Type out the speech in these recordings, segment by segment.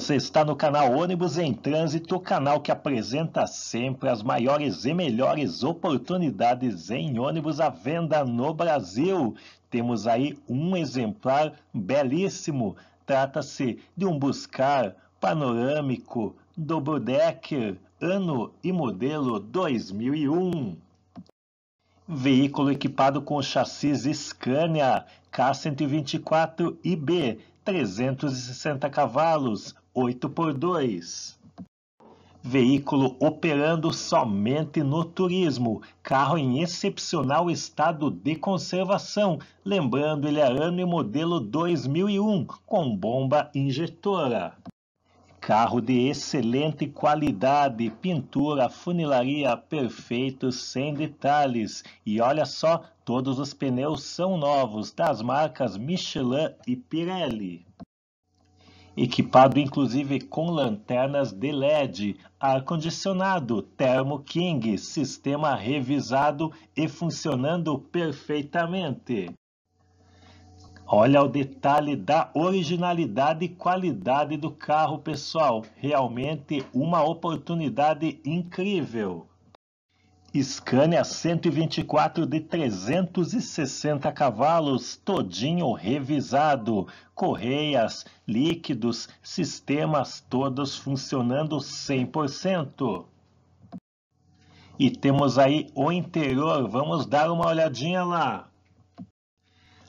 Você está no canal Ônibus em Trânsito, canal que apresenta sempre as maiores e melhores oportunidades em ônibus à venda no Brasil. Temos aí um exemplar belíssimo. Trata-se de um Buscar panorâmico Double Decker, ano e modelo 2001. Veículo equipado com chassis Scania K124 IB 360 cavalos, 8x2. Veículo operando somente no turismo, carro em excepcional estado de conservação, lembrando ele é ano e modelo 2001, com bomba injetora. Carro de excelente qualidade, pintura, funilaria perfeitos, sem detalhes. E olha só, todos os pneus são novos, das marcas Michelin e Pirelli. Equipado inclusive com lanternas de LED, ar-condicionado, Thermo King, sistema revisado e funcionando perfeitamente. Olha o detalhe da originalidade e qualidade do carro, pessoal. Realmente uma oportunidade incrível. Scania 124 de 360 cavalos, todinho revisado, correias, líquidos, sistemas todos funcionando 100%. E temos aí o interior, vamos dar uma olhadinha lá.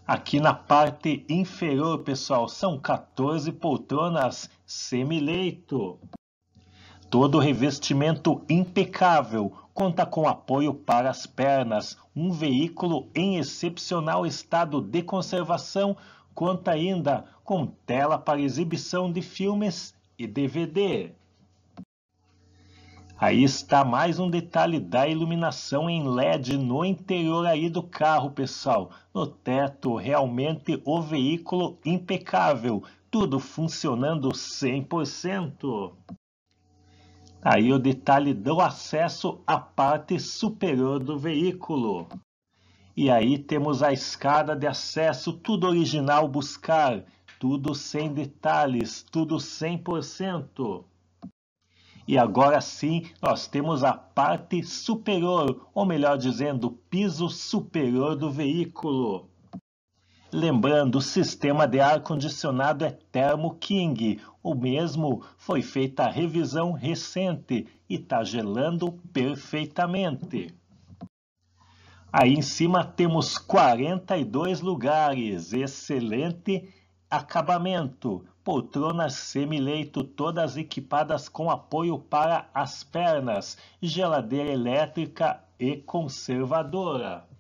Aqui na parte inferior, pessoal, são 14 poltronas semi-leito. Todo revestimento impecável, conta com apoio para as pernas, um veículo em excepcional estado de conservação, conta ainda com tela para exibição de filmes e DVD. Aí está mais um detalhe da iluminação em LED no interior aí do carro, pessoal. No teto, realmente o veículo impecável, tudo funcionando 100%. Aí o detalhe do acesso à parte superior do veículo. E aí temos a escada de acesso, tudo original buscar, tudo sem detalhes, tudo 100%. E agora sim, nós temos a parte superior, ou melhor dizendo, piso superior do veículo. Lembrando, o sistema de ar-condicionado é Thermo King. O mesmo foi feita a revisão recente e está gelando perfeitamente. Aí em cima temos 42 lugares, excelente acabamento poltronas semileito todas equipadas com apoio para as pernas, geladeira elétrica e conservadora.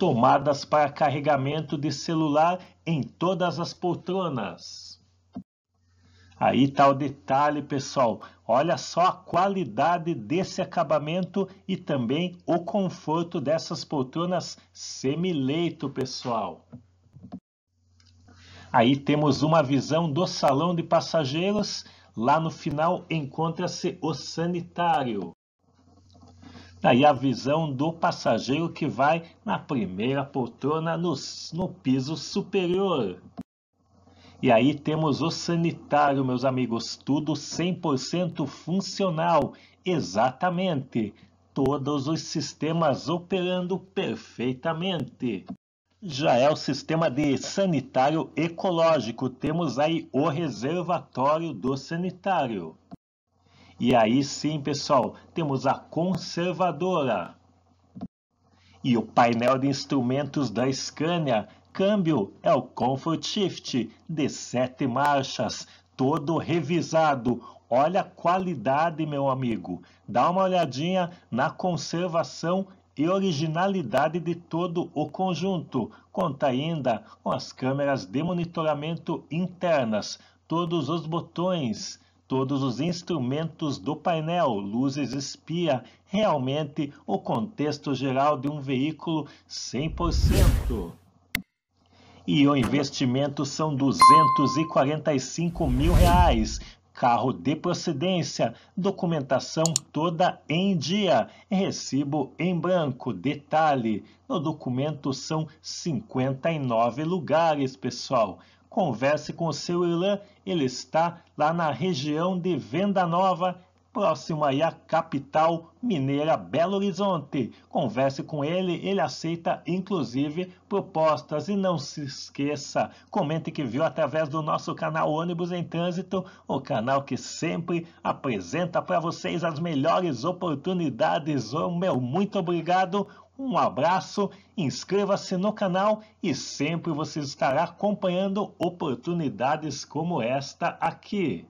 Tomadas para carregamento de celular em todas as poltronas. Aí está o detalhe, pessoal. Olha só a qualidade desse acabamento e também o conforto dessas poltronas semileito, pessoal. Aí temos uma visão do salão de passageiros. Lá no final encontra-se o sanitário. Daí a visão do passageiro que vai na primeira poltrona no, no piso superior. E aí temos o sanitário, meus amigos, tudo 100% funcional, exatamente. Todos os sistemas operando perfeitamente já é o sistema de sanitário ecológico. Temos aí o reservatório do sanitário. E aí sim, pessoal, temos a conservadora. E o painel de instrumentos da Scania. Câmbio é o Comfort Shift de sete marchas, todo revisado. Olha a qualidade, meu amigo. Dá uma olhadinha na conservação e originalidade de todo o conjunto. Conta ainda com as câmeras de monitoramento internas, todos os botões, todos os instrumentos do painel, luzes espia, realmente o contexto geral de um veículo 100%. E o investimento são 245 mil reais, carro de procedência, documentação toda em dia, recibo em branco. Detalhe: no documento são 59 lugares, pessoal. Converse com o seu Irlã, ele está lá na região de Venda Nova, próximo aí à capital mineira Belo Horizonte. Converse com ele, ele aceita inclusive propostas. E não se esqueça, comente que viu através do nosso canal Ônibus em Trânsito, o canal que sempre apresenta para vocês as melhores oportunidades. Oh, meu, muito obrigado. Um abraço, inscreva-se no canal e sempre você estará acompanhando oportunidades como esta aqui.